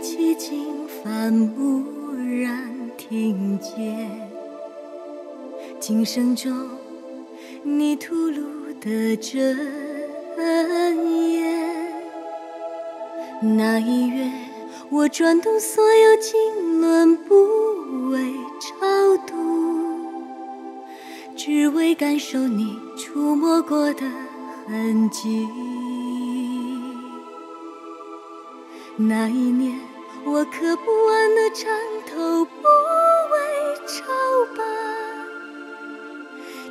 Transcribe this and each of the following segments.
寂静，反蓦然听见，今生中你吐露的真言。那一月，我转动所有经轮，不为超度，只为感受你触摸过的痕迹。那一年，我磕不完的缠头，不为朝拜，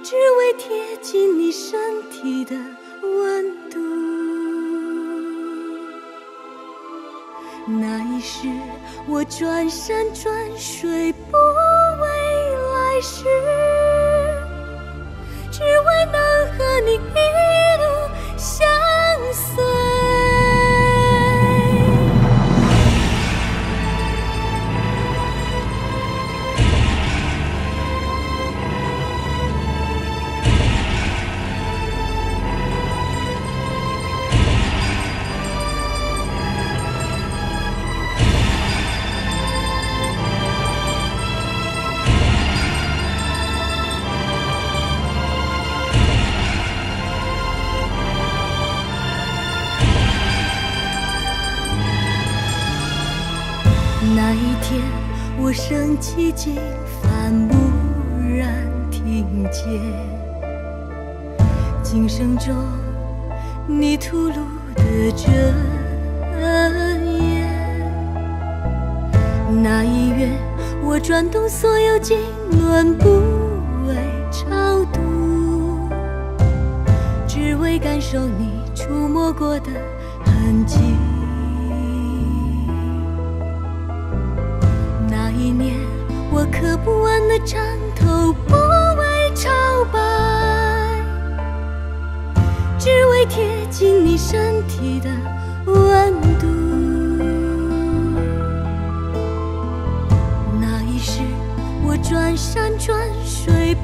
只为贴近你身体的温度。那一世，我转山转水，不那一天，我升起经，反蓦然听见，今生中你吐露的真言。那一月，我转动所有经纶，不为超度，只为感受你触摸过的痕迹。不安的颤抖不为朝拜只为贴近你身体的温度。那一世我转山转水